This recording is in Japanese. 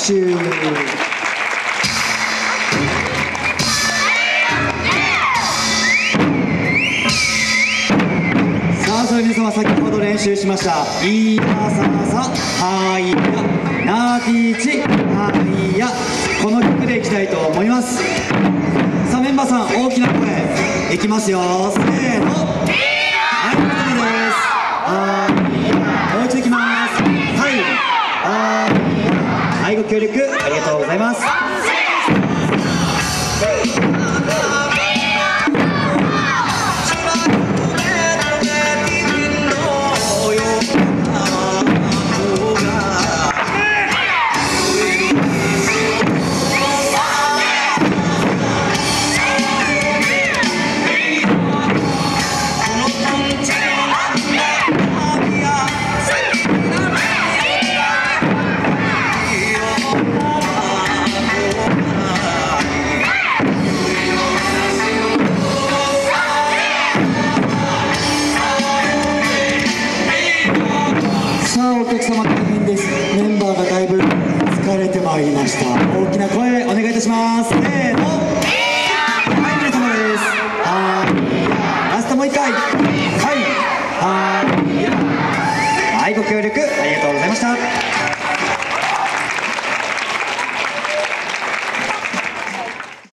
拍手。さあそれ皆様先ほど練習しました「いやささはいやなティーチはいや」この曲でいきたいと思います。さあメンバーさん大きな声いきますよ。せーの。はいこれです。はいやもう一度いきます。はい。はいはいご協力ありがとうございます。客様大変です。メンバーがだいぶ疲れてまいりました。大きな声お願いいたします。